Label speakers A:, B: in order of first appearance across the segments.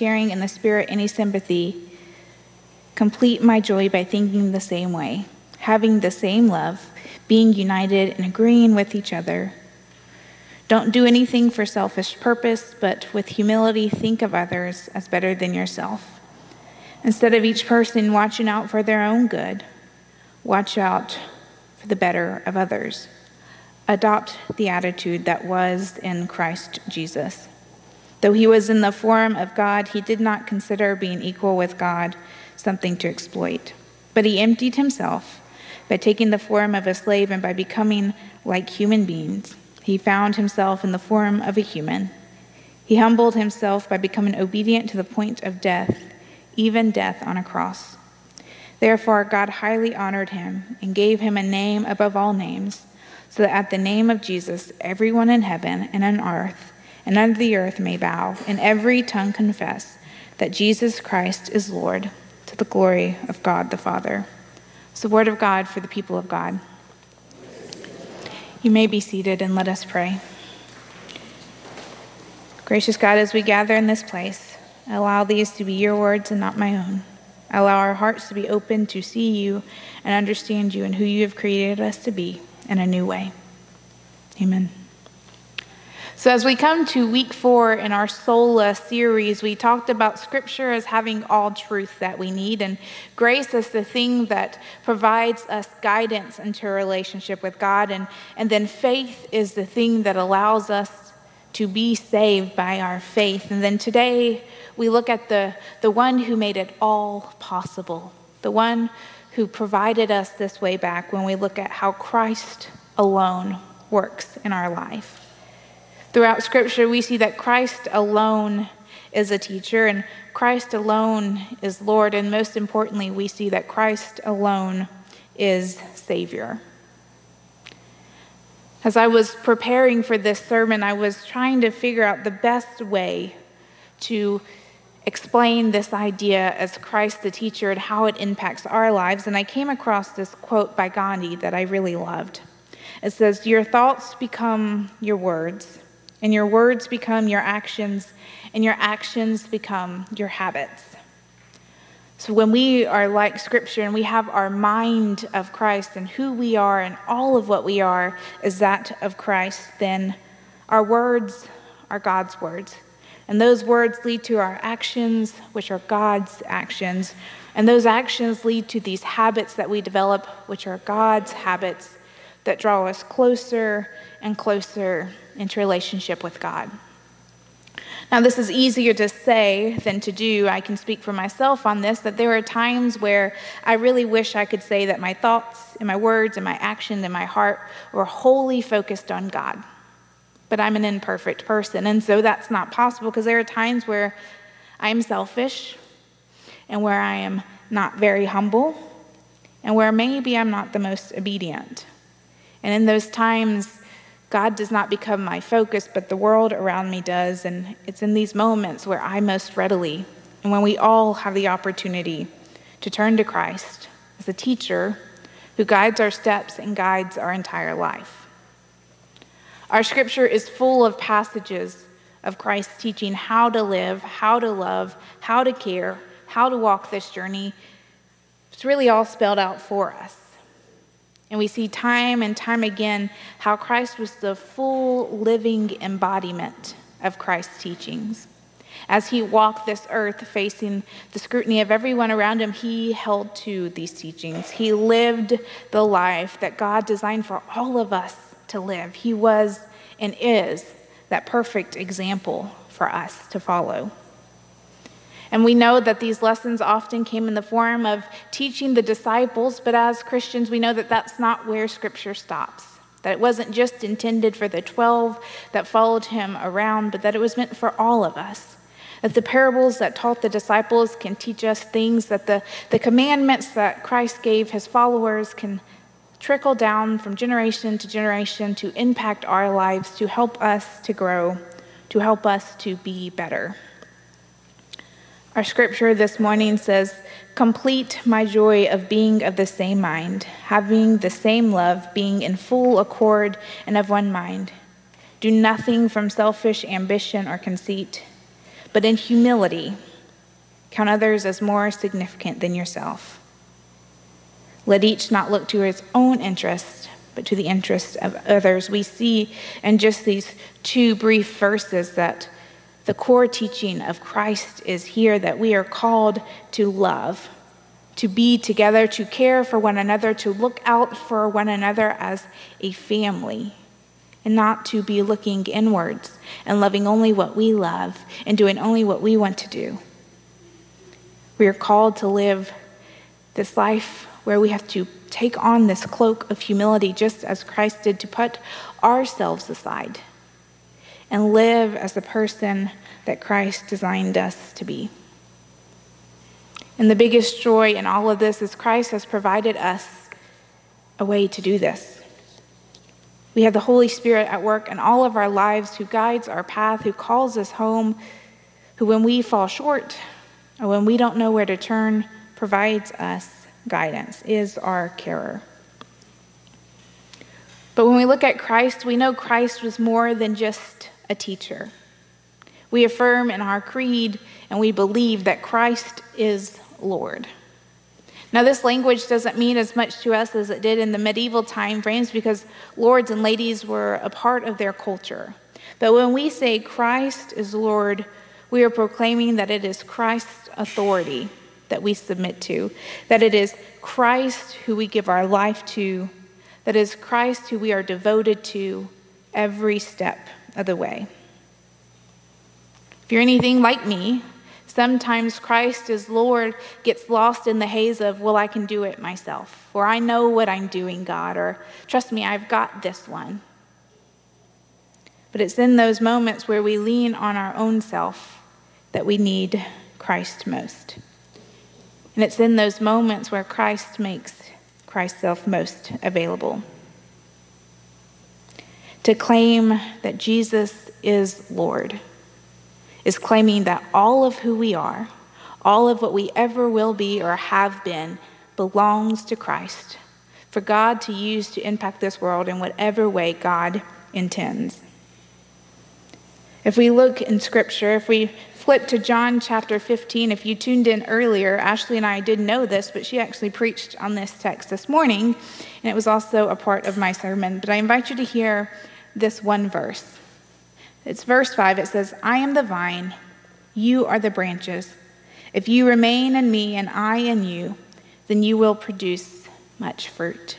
A: sharing in the Spirit any sympathy. Complete my joy by thinking the same way, having the same love, being united and agreeing with each other. Don't do anything for selfish purpose, but with humility think of others as better than yourself. Instead of each person watching out for their own good, watch out for the better of others. Adopt the attitude that was in Christ Jesus. Though he was in the form of God, he did not consider being equal with God something to exploit. But he emptied himself by taking the form of a slave and by becoming like human beings. He found himself in the form of a human. He humbled himself by becoming obedient to the point of death, even death on a cross. Therefore, God highly honored him and gave him a name above all names, so that at the name of Jesus, everyone in heaven and on earth and under the earth may bow, and every tongue confess that Jesus Christ is Lord, to the glory of God the Father. It's the word of God for the people of God. You may be seated and let us pray. Gracious God, as we gather in this place, allow these to be your words and not my own. Allow our hearts to be open to see you and understand you and who you have created us to be in a new way. Amen. So, as we come to week four in our Sola series, we talked about Scripture as having all truth that we need, and grace as the thing that provides us guidance into a relationship with God, and, and then faith is the thing that allows us to be saved by our faith. And then today, we look at the, the one who made it all possible, the one who provided us this way back when we look at how Christ alone works in our life. Throughout Scripture, we see that Christ alone is a teacher and Christ alone is Lord. And most importantly, we see that Christ alone is Savior. As I was preparing for this sermon, I was trying to figure out the best way to explain this idea as Christ the teacher and how it impacts our lives. And I came across this quote by Gandhi that I really loved. It says, Your thoughts become your words, and your words become your actions, and your actions become your habits. So when we are like Scripture and we have our mind of Christ and who we are and all of what we are is that of Christ, then our words are God's words. And those words lead to our actions, which are God's actions. And those actions lead to these habits that we develop, which are God's habits that draw us closer and closer into relationship with God. Now, this is easier to say than to do. I can speak for myself on this that there are times where I really wish I could say that my thoughts and my words and my actions and my heart were wholly focused on God. But I'm an imperfect person, and so that's not possible because there are times where I'm selfish and where I am not very humble and where maybe I'm not the most obedient. And in those times, God does not become my focus, but the world around me does. And it's in these moments where I most readily, and when we all have the opportunity to turn to Christ as a teacher who guides our steps and guides our entire life. Our scripture is full of passages of Christ teaching how to live, how to love, how to care, how to walk this journey. It's really all spelled out for us. And we see time and time again how Christ was the full living embodiment of Christ's teachings. As he walked this earth facing the scrutiny of everyone around him, he held to these teachings. He lived the life that God designed for all of us to live. He was and is that perfect example for us to follow. And we know that these lessons often came in the form of teaching the disciples, but as Christians, we know that that's not where Scripture stops. That it wasn't just intended for the 12 that followed him around, but that it was meant for all of us. That the parables that taught the disciples can teach us things, that the, the commandments that Christ gave his followers can trickle down from generation to generation to impact our lives, to help us to grow, to help us to be better. Our scripture this morning says, Complete my joy of being of the same mind, having the same love, being in full accord and of one mind. Do nothing from selfish ambition or conceit, but in humility Count others as more significant than yourself. Let each not look to his own interest, but to the interest of others. We see in just these two brief verses that the core teaching of Christ is here that we are called to love, to be together, to care for one another, to look out for one another as a family, and not to be looking inwards and loving only what we love and doing only what we want to do. We are called to live this life where we have to take on this cloak of humility, just as Christ did, to put ourselves aside and live as the person that Christ designed us to be. And the biggest joy in all of this is Christ has provided us a way to do this. We have the Holy Spirit at work in all of our lives who guides our path, who calls us home, who, when we fall short, or when we don't know where to turn, provides us guidance, is our carer. But when we look at Christ, we know Christ was more than just a teacher. We affirm in our creed and we believe that Christ is Lord. Now, this language doesn't mean as much to us as it did in the medieval time frames because lords and ladies were a part of their culture. But when we say Christ is Lord, we are proclaiming that it is Christ's authority that we submit to, that it is Christ who we give our life to, that is Christ who we are devoted to every step of the way. If you're anything like me, sometimes Christ as Lord gets lost in the haze of, well, I can do it myself, or I know what I'm doing, God, or trust me, I've got this one. But it's in those moments where we lean on our own self that we need Christ most. And it's in those moments where Christ makes Christ's self most available. To claim that Jesus is Lord is claiming that all of who we are, all of what we ever will be or have been, belongs to Christ for God to use to impact this world in whatever way God intends. If we look in Scripture, if we flip to John chapter 15, if you tuned in earlier, Ashley and I didn't know this, but she actually preached on this text this morning, and it was also a part of my sermon. But I invite you to hear this one verse. It's verse 5. It says, I am the vine, you are the branches. If you remain in me and I in you, then you will produce much fruit.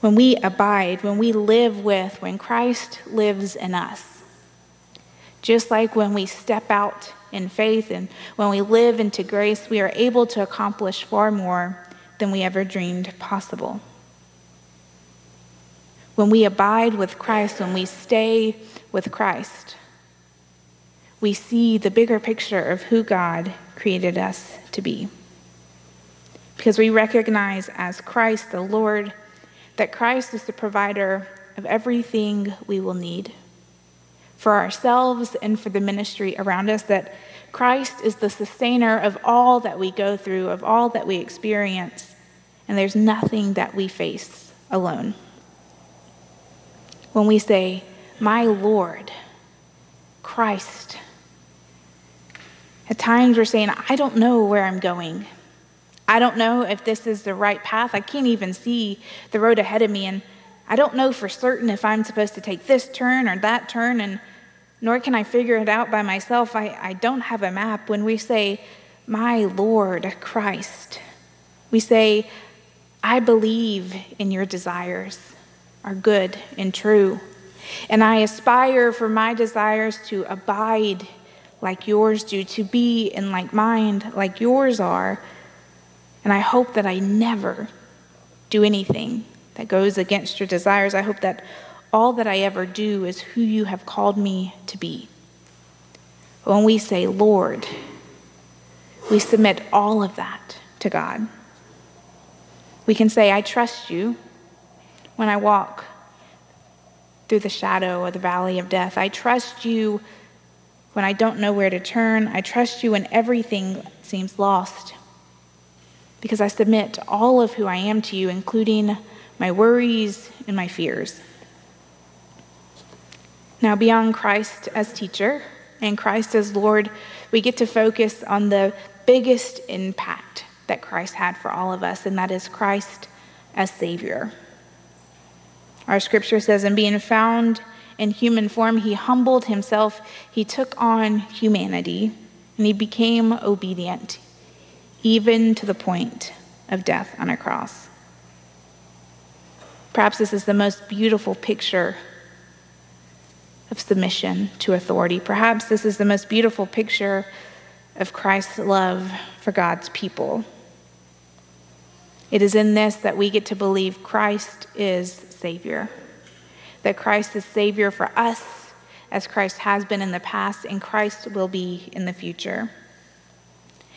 A: When we abide, when we live with, when Christ lives in us, just like when we step out in faith and when we live into grace, we are able to accomplish far more than we ever dreamed possible. When we abide with Christ, when we stay with Christ, we see the bigger picture of who God created us to be. Because we recognize as Christ the Lord that Christ is the provider of everything we will need for ourselves and for the ministry around us, that Christ is the sustainer of all that we go through, of all that we experience, and there's nothing that we face alone. When we say, My Lord, Christ, at times we're saying, I don't know where I'm going. I don't know if this is the right path. I can't even see the road ahead of me. And I don't know for certain if I'm supposed to take this turn or that turn, and nor can I figure it out by myself. I, I don't have a map. When we say, My Lord Christ, we say, I believe in your desires are good and true. And I aspire for my desires to abide like yours do, to be in like mind like yours are. And I hope that I never do anything that goes against your desires. I hope that all that I ever do is who you have called me to be. When we say, Lord, we submit all of that to God. We can say, I trust you when I walk through the shadow of the valley of death. I trust you when I don't know where to turn. I trust you when everything seems lost. Because I submit all of who I am to you, including my worries and my fears. Now, beyond Christ as teacher and Christ as Lord, we get to focus on the biggest impact that Christ had for all of us, and that is Christ as Savior. Our scripture says, and being found in human form, he humbled himself, he took on humanity, and he became obedient, even to the point of death on a cross. Perhaps this is the most beautiful picture of submission to authority. Perhaps this is the most beautiful picture of Christ's love for God's people. It is in this that we get to believe Christ is Savior, that Christ is Savior for us as Christ has been in the past and Christ will be in the future.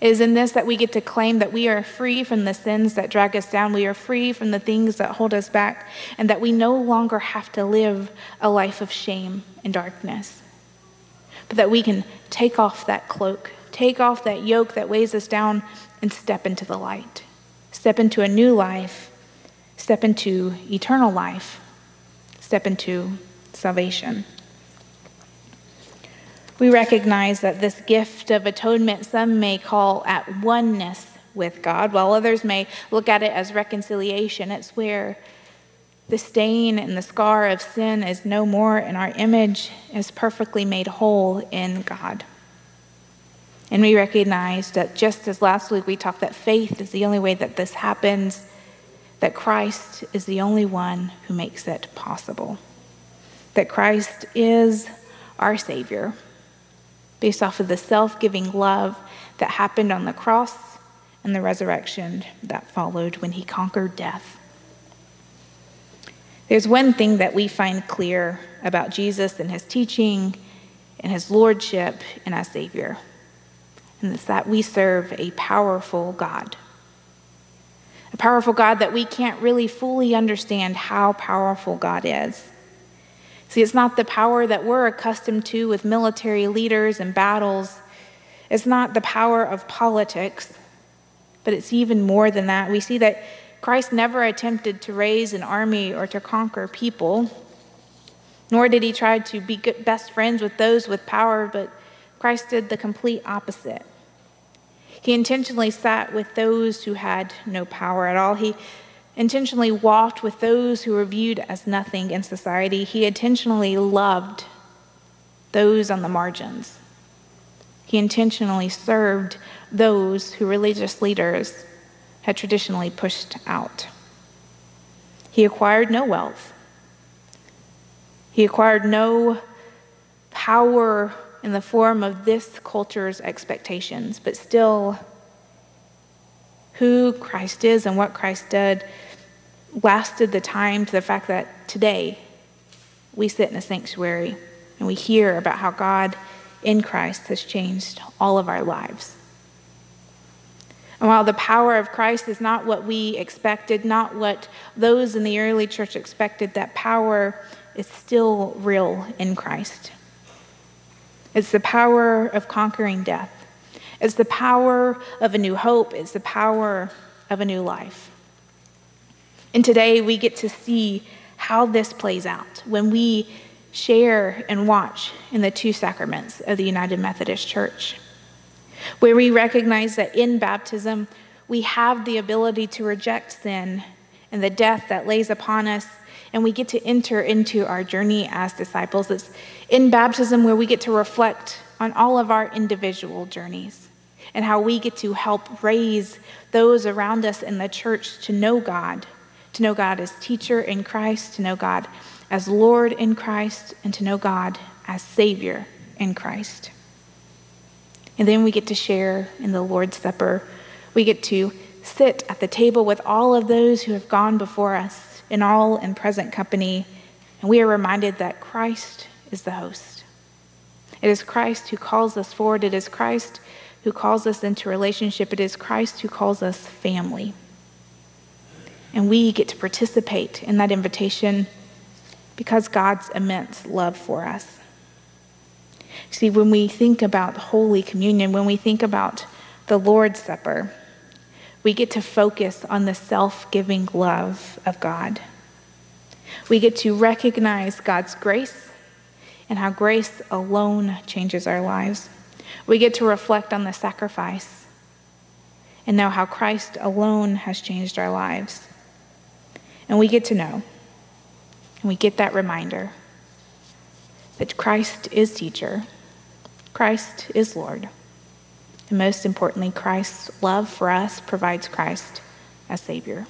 A: It is in this that we get to claim that we are free from the sins that drag us down. We are free from the things that hold us back, and that we no longer have to live a life of shame and darkness. But that we can take off that cloak, take off that yoke that weighs us down, and step into the light step into a new life, step into eternal life, step into salvation. We recognize that this gift of atonement some may call at oneness with God, while others may look at it as reconciliation. It's where the stain and the scar of sin is no more, and our image is perfectly made whole in God. And we recognize that just as last week we talked that faith is the only way that this happens, that Christ is the only one who makes it possible. That Christ is our Savior based off of the self giving love that happened on the cross and the resurrection that followed when he conquered death. There's one thing that we find clear about Jesus and his teaching and his lordship and as Savior and it's that we serve a powerful God. A powerful God that we can't really fully understand how powerful God is. See, it's not the power that we're accustomed to with military leaders and battles. It's not the power of politics, but it's even more than that. We see that Christ never attempted to raise an army or to conquer people, nor did he try to be best friends with those with power, but Christ did the complete opposite. He intentionally sat with those who had no power at all. He intentionally walked with those who were viewed as nothing in society. He intentionally loved those on the margins. He intentionally served those who religious leaders had traditionally pushed out. He acquired no wealth. He acquired no power in the form of this culture's expectations, but still, who Christ is and what Christ did lasted the time to the fact that today we sit in a sanctuary and we hear about how God in Christ has changed all of our lives. And while the power of Christ is not what we expected, not what those in the early church expected, that power is still real in Christ. It's the power of conquering death. It's the power of a new hope. It's the power of a new life. And today we get to see how this plays out when we share and watch in the two sacraments of the United Methodist Church, where we recognize that in baptism we have the ability to reject sin and the death that lays upon us and we get to enter into our journey as disciples. It's in baptism where we get to reflect on all of our individual journeys and how we get to help raise those around us in the church to know God, to know God as teacher in Christ, to know God as Lord in Christ, and to know God as Savior in Christ. And then we get to share in the Lord's Supper. We get to sit at the table with all of those who have gone before us in all and present company, and we are reminded that Christ is the host. It is Christ who calls us forward. It is Christ who calls us into relationship. It is Christ who calls us family. And we get to participate in that invitation because God's immense love for us. See, when we think about Holy Communion, when we think about the Lord's Supper, we get to focus on the self giving love of God. We get to recognize God's grace and how grace alone changes our lives. We get to reflect on the sacrifice and know how Christ alone has changed our lives. And we get to know, and we get that reminder that Christ is teacher, Christ is Lord, and most importantly, Christ's love for us provides Christ as Savior.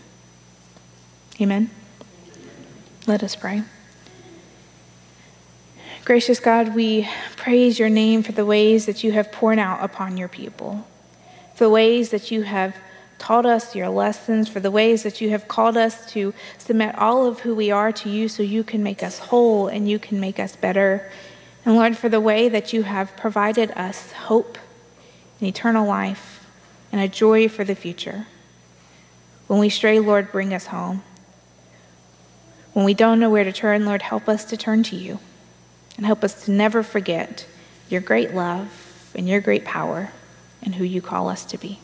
A: Amen. Let us pray. Gracious God, we praise your name for the ways that you have poured out upon your people, for the ways that you have taught us your lessons, for the ways that you have called us to submit all of who we are to you so you can make us whole and you can make us better. And Lord, for the way that you have provided us hope and eternal life and a joy for the future. When we stray, Lord, bring us home. When we don't know where to turn, Lord, help us to turn to you and help us to never forget your great love and your great power and who you call us to be.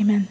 A: Amen.